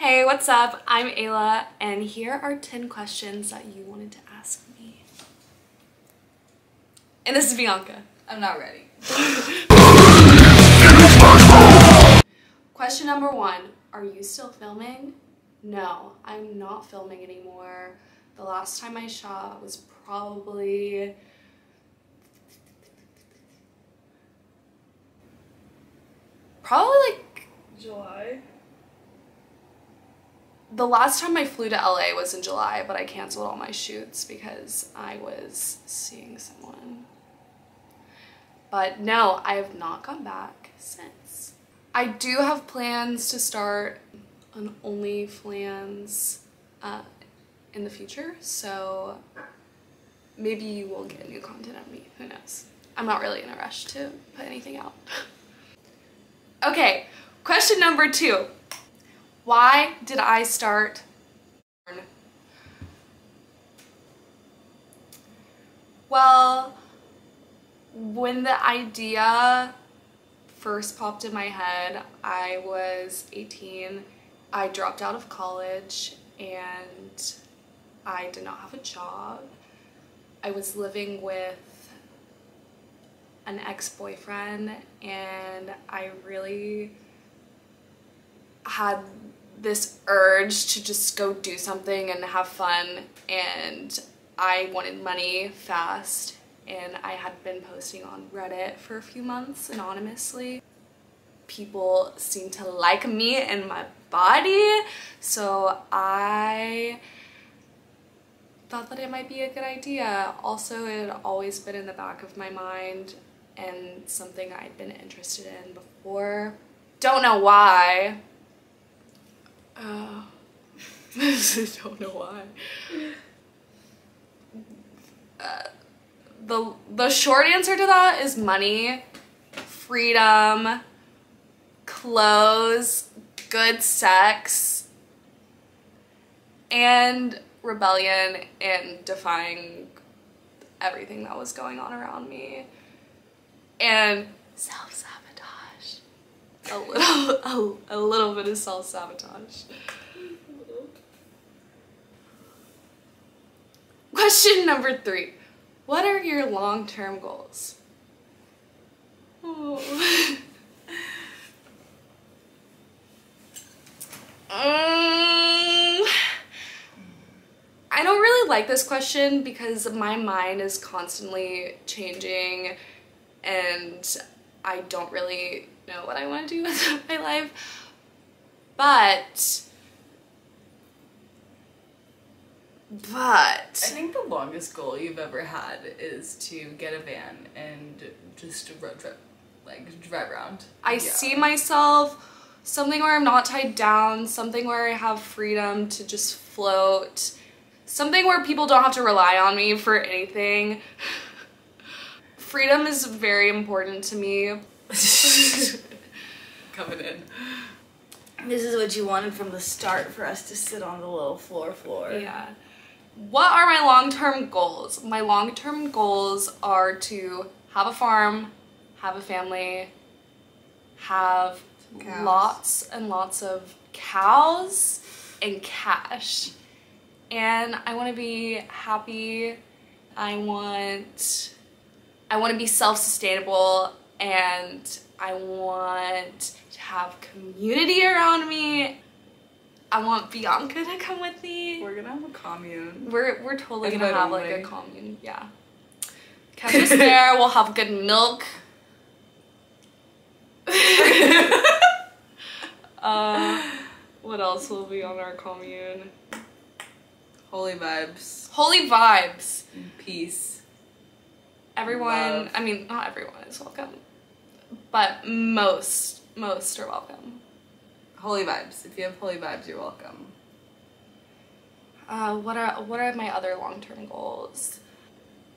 Hey, what's up? I'm Ailah, and here are 10 questions that you wanted to ask me. And this is Bianca. I'm not ready. Question number one Are you still filming? No, I'm not filming anymore. The last time I shot was probably. Probably like July. The last time I flew to LA was in July, but I canceled all my shoots because I was seeing someone. But no, I have not gone back since. I do have plans to start an OnlyFans uh, in the future, so maybe you will get new content of me. Who knows? I'm not really in a rush to put anything out. okay, question number two. Why did I start? Well, when the idea first popped in my head, I was 18. I dropped out of college and I did not have a job. I was living with an ex-boyfriend and I really had this urge to just go do something and have fun and I wanted money fast and I had been posting on Reddit for a few months anonymously. People seemed to like me and my body so I thought that it might be a good idea. Also, it had always been in the back of my mind and something I'd been interested in before. Don't know why. Uh, don't know why. Uh, the the short answer to that is money, freedom, clothes, good sex, and rebellion and defying everything that was going on around me. And self-sabotage. A little a, a little bit of self-sabotage. Question number three. What are your long-term goals? Oh. Um, I don't really like this question because my mind is constantly changing and I don't really know what I want to do with my life. But but I think the longest goal you've ever had is to get a van and just road trip, like drive around. I Yeah. see myself something where I'm not tied down, something where I have freedom to just float, something where people don't have to rely on me for anything. freedom is very important to me. coming in. This is what you wanted from the start for us to sit on the little floor floor. Yeah. What are my long-term goals? My long-term goals are to have a farm, have a family, have Cows. lots and lots of cows and cash. And I want to be happy. I want I want to be self-sustainable and I want to have community around me. I want Bianca to come with me. We're gonna have a commune. We're we're totally Is gonna that have like a commune, yeah. Kevin's there. We'll have good milk. uh, what else will be on our commune? Holy vibes, Holy vibes. peace. Everyone. Love. I mean, not everyone is welcome, but most most are welcome. Holy vibes. If you have holy vibes, you're welcome. Uh, what are what are my other long term goals?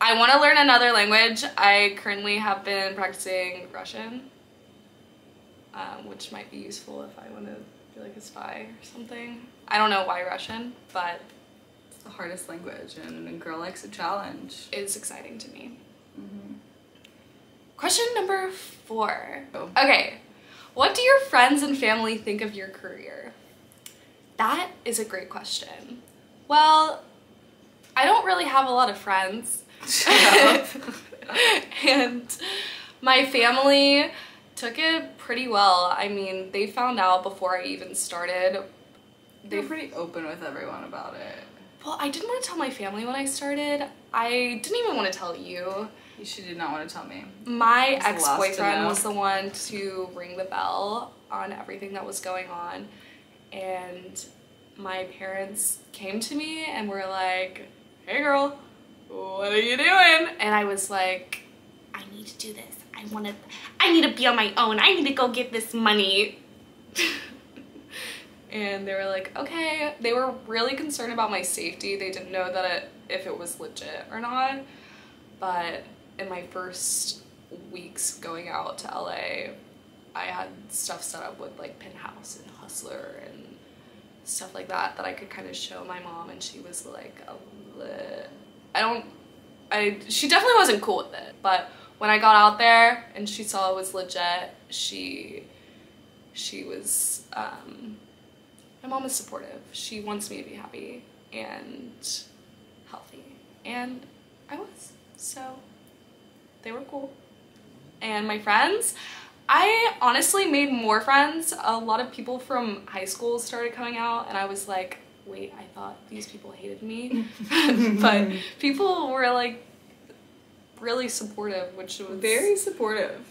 I want to learn another language. I currently have been practicing Russian, um, which might be useful if I want to be like a spy or something. I don't know why Russian, but It's the hardest language, and a girl likes a challenge. it's exciting to me. Question number four. Oh. Okay, what do your friends and family think of your career? That is a great question. Well, I don't really have a lot of friends. and my family took it pretty well. I mean, they found out before I even started. They were pretty open with everyone about it. Well, I didn't want to tell my family when I started. I didn't even want to tell you. She did not want to tell me. My ex-boyfriend was the one to ring the bell on everything that was going on. And my parents came to me and were like, hey girl, what are you doing? And I was like, I need to do this. I want to, I need to be on my own. I need to go get this money. and they were like, okay. They were really concerned about my safety. They didn't know that it, if it was legit or not. But in my first weeks going out to LA, I had stuff set up with like Penthouse and Hustler and stuff like that that I could kind of show my mom, and she was like, a li- I don't, I she definitely wasn't cool with it. But when I got out there and she saw it was legit, she she was um, my mom is supportive. She wants me to be happy and healthy, and I was so they were cool. And my friends, I honestly made more friends. A lot of people from high school started coming out, and I was like, wait, I thought these people hated me. but people were like really supportive, which was Very supportive.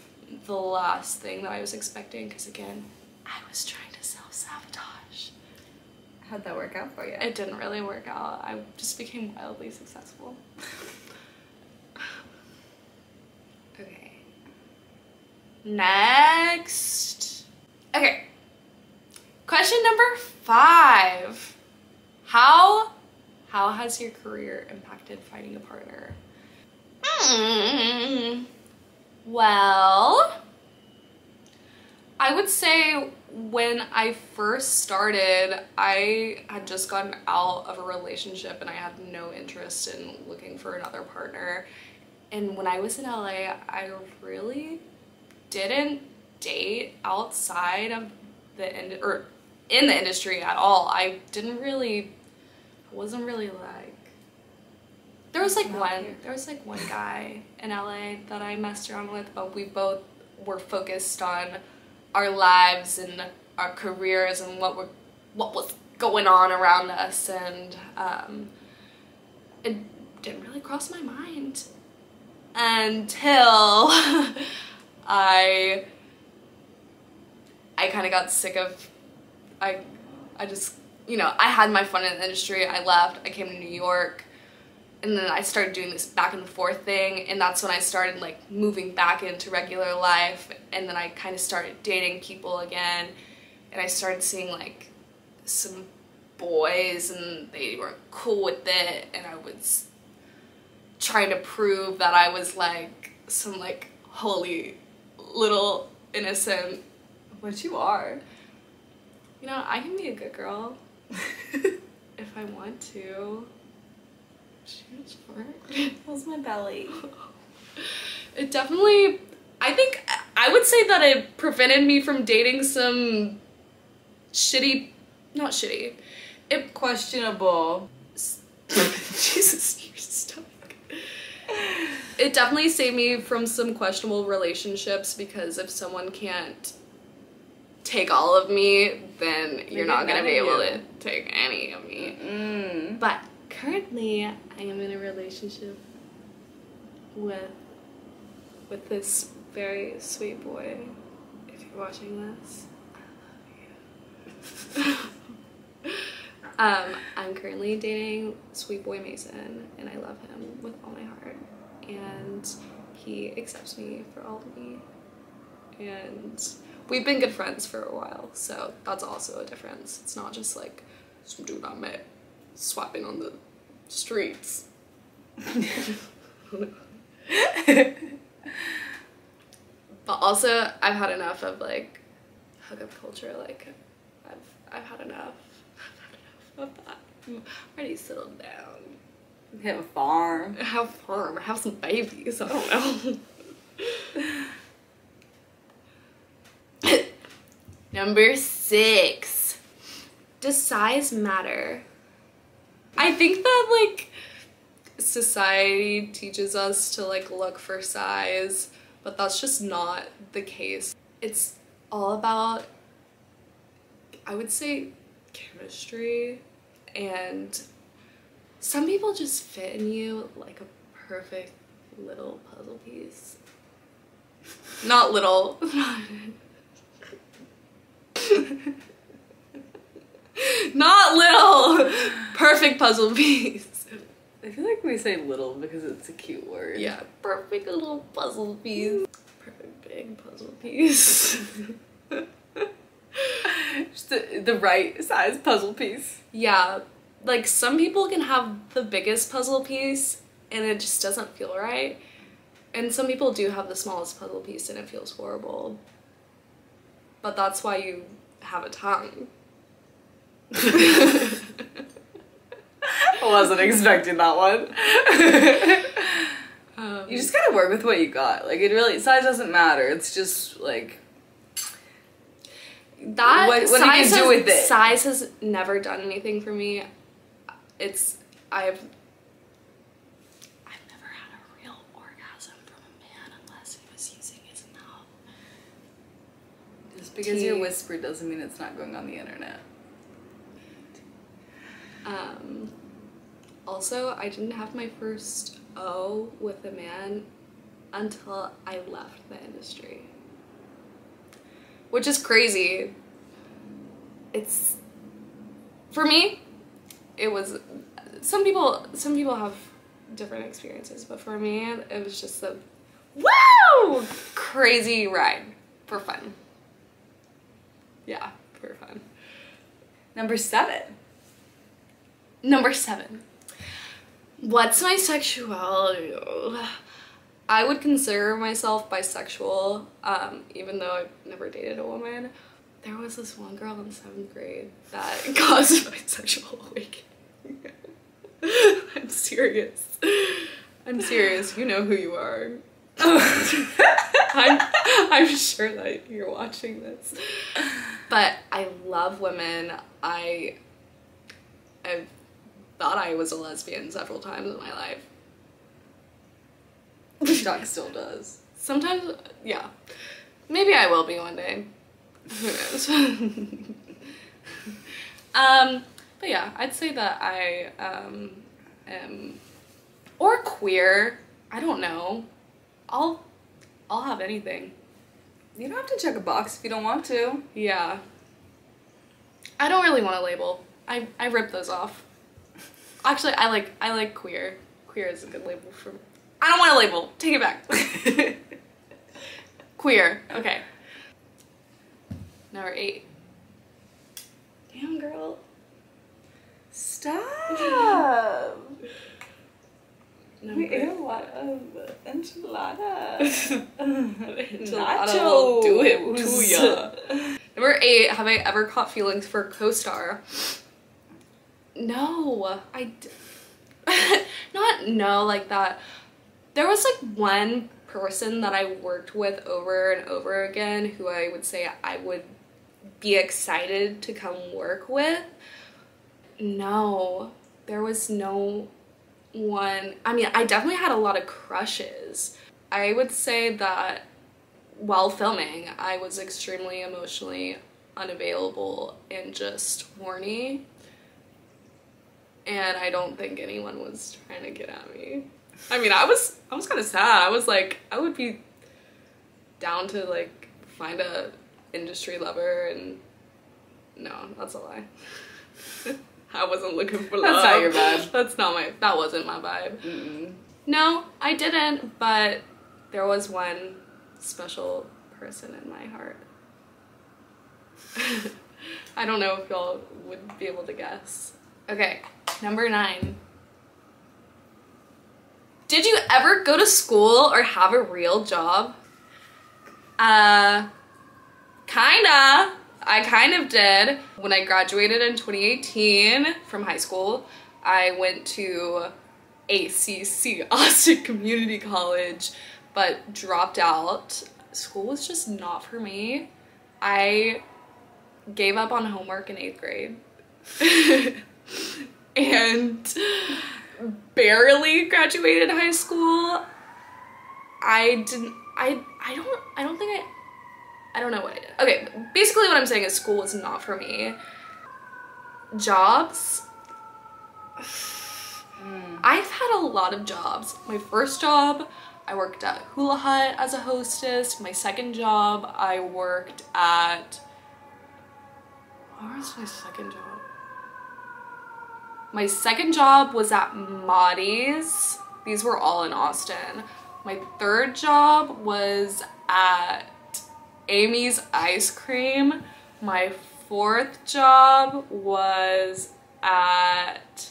the last thing that I was expecting because, again, I was trying to self sabotage. How'd that work out for you? It didn't really work out. I just became wildly successful. okay. Next. Okay. Question number five. How how has your career impacted finding a partner? Hmm. Well, I would say when I first started, I had just gotten out of a relationship and I had no interest in looking for another partner. And when I was in LA, I really didn't date outside of the ind- or in the industry at all. I didn't really I wasn't really like there was like Not one here. there was like one guy in LA that I messed around with, but we both were focused on our lives and our careers and what were what was going on around us and um, it didn't really cross my mind until I I kind of got sick of I I just you know I had my fun in the industry. I left I came to New York and then I started doing this back and forth thing and that's when I started like moving back into regular life and then I kind of started dating people again and I started seeing like some boys and they weren't cool with it and I was trying to prove that I was like some like holy little innocent What you are. you know I can be a good girl if I want to Shoot. How's my belly? It definitely, I think, I would say that it prevented me from dating some shitty, not shitty. It, Questionable. Jesus. It definitely saved me from some questionable relationships because if someone can't take all of me, then you're not gonna be able you. to take any of me. Mm. But currently, I am in a relationship with with this very sweet boy. If you're watching this, I love you. um, I'm currently dating sweet boy Mason, and I love him with all my heart. And he accepts me for all of me. And we've been good friends for a while, so that's also a difference. It's not just like some dude I met swapping on the streets. but also, I've had enough of like hookup culture. Like, I've I've had enough. I've had enough of that. I'm ready to settle down. Have a farm. Have a farm. Have some babies. I don't know. Number six. does size matter? I think that like society teaches us to like look for size, but that's just not the case. It's all about I would say chemistry and some people just fit in you like a perfect little puzzle piece. Not little. Not little. Perfect puzzle piece. I feel like we say little because it's a cute word. Yeah, perfect little puzzle piece. Perfect big puzzle piece. Just the, the right size puzzle piece. yeah, like some people can have the biggest puzzle piece and it just doesn't feel right. And some people do have the smallest puzzle piece and it feels horrible. But that's why you have a tongue. I wasn't expecting that one. Um, you just gotta work with what you got. Like it really size doesn't matter. It's just like that What- what do you size do has, with it? Size has never done anything for me. It's I've I've never had a real orgasm from a man unless he was using his mouth. just because you're whispered doesn't mean it's not going on the internet. Um, also, I didn't have my first O with a man until I left the industry. Which is crazy. It's for me, it was some people some people have different experiences, but for me it was just a woo crazy ride for fun. Yeah, for fun. Number seven. Number seven. What's my sexuality? I would consider myself bisexual, um, even though I've never dated a woman. There was this one girl in seventh grade that caused my sexual awakening. I'm serious. I'm serious. You know who you are. I'm, I'm sure that you're watching this. But I love women. I I've thought I was a lesbian several times in my life. Doc still does. Sometimes, yeah. Maybe I will be one day. Who knows? um, but yeah, I'd say that I um, am, or queer. I don't know. I'll, I'll have anything. You don't have to check a box if you don't want to. Yeah. I don't really want to label. I I rip those off. Actually, I like I like queer. Queer is a good label for. I don't want to label. Take it back. queer. Okay. Number eight. Damn girl. Stop. Number We ate a lot of enchiladas. I'll do it to ya. Number eight. Have I ever caught feelings for a co-star? No, I. D- not no like that. There was like one person that I worked with over and over again who I would say I would be excited to come work with. No, there was no one. I mean, I definitely had a lot of crushes. I would say that while filming, I was extremely emotionally unavailable and just horny. And I don't think anyone was trying to get at me. I mean, I was I was kind of sad. I was like, I would be down to like find a industry lover and no, that's a lie. I wasn't looking for love. That's not your vibe. That's not my that wasn't my vibe. Mm-mm. No, I didn't, but there was one special person in my heart. I don't know if y'all would be able to guess. Okay, number nine. Did you ever go to school or have a real job? Uh, kinda. I kind of did. When I graduated in 2018 from high school, I went to ACC, Austin Community College, but dropped out. School was just not for me. I gave up on homework in eighth grade. and barely graduated high school. I didn't I I don't I don't think I I don't know what I did. Okay, basically what I'm saying is school was not for me. Jobs. I've had a lot of jobs. My first job, I worked at Hula Hut as a hostess. My second job, I worked at. Where was my second job? My second job was at Maudie's. These were all in Austin. My third job was at Amy's Ice Cream. My fourth job was at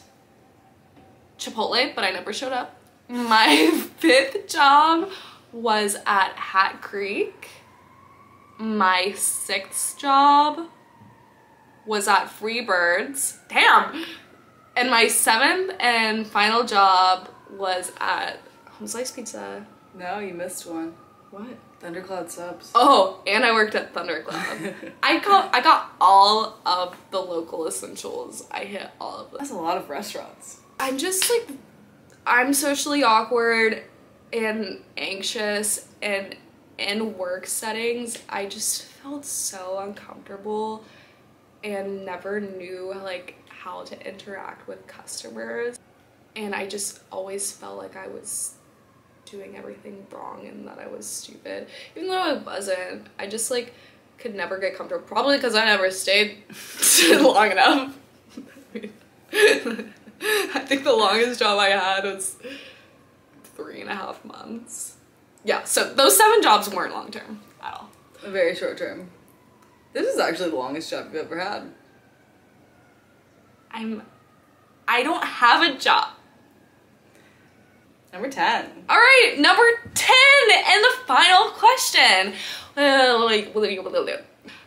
Chipotle, but I never showed up. My fifth job was at Hat Creek. My sixth job was at Freebirds. Damn! And my seventh and final job was at Home Slice Pizza. No, you missed one. What? Thundercloud subs. Oh, and I worked at Thundercloud. I got I got all of the local essentials. I hit all of them. That's a lot of restaurants. I'm just like I'm socially awkward and anxious and in work settings I just felt so uncomfortable and never knew like how to interact with customers and I just always felt like I was doing everything wrong and that I was stupid even though I wasn't I just like could never get comfortable probably because I never stayed long enough I think the longest job I had was three and a half months. Yeah, so those seven jobs weren't long term at all. Very short term. This is actually the longest job you've ever had. I'm I don't have a job. Number 10. All right, number 10 and the final question.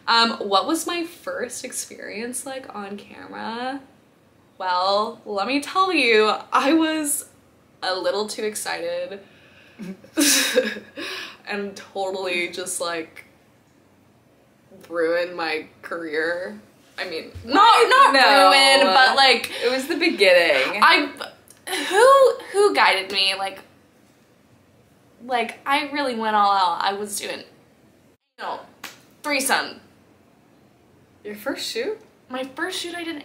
Um, what was my first experience like on camera? Well, let me tell you, I was a little too excited and totally just like ruined my career. I mean, not not No. ruined, but like It was the beginning. I who who guided me like like I really went all out. I was doing you know threesome. Your first shoot? My first shoot I did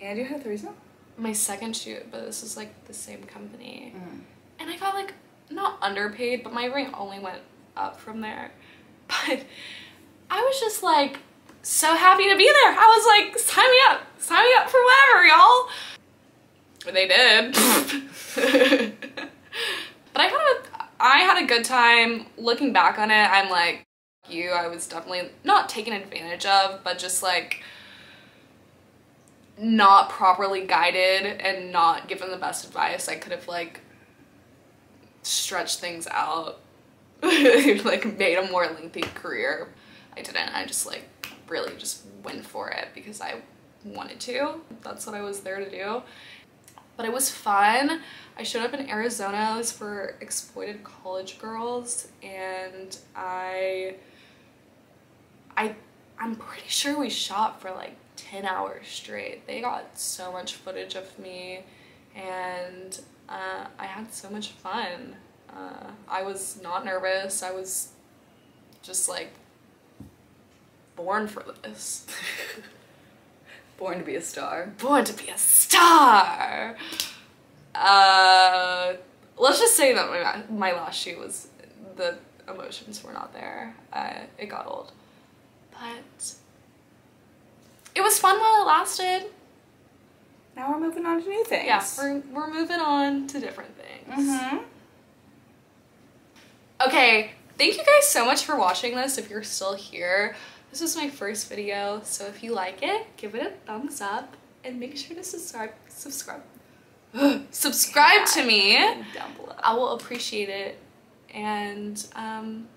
And you had threesome? my second shoot, but this is like the same company. Mm. And I got like not underpaid, but my rate only went up from there. But I was just like so happy to be there. I was like, sign me up, sign me up for whatever, y'all. And they did. but I kind of, I had a good time. Looking back on it, I'm like, you, I was definitely not taken advantage of, but just like not properly guided and not given the best advice. I could have like stretched things out, like made a more lengthy career. I didn't. I just like really just went for it because I wanted to. That's what I was there to do. But it was fun. I showed up in Arizona. It was for exploited college girls, and I, I, I'm pretty sure we shot for like ten hours straight. They got so much footage of me, and uh, I had so much fun. Uh, I was not nervous. I was just like born for this. Born to be a star. born to be a star. Uh, let's just say that my my last shoot was the emotions were not there. Uh, it got old, but it was fun while it lasted. Now we're moving on to new things. Yeah, we're we're moving on to different things. Mm-hmm. Okay, thank you guys so much for watching this. If you're still here, this was my first video, so if you like it, give it a thumbs up and make sure to subscribe. Subscribe. subscribe to me. Down below. I will appreciate it. And um,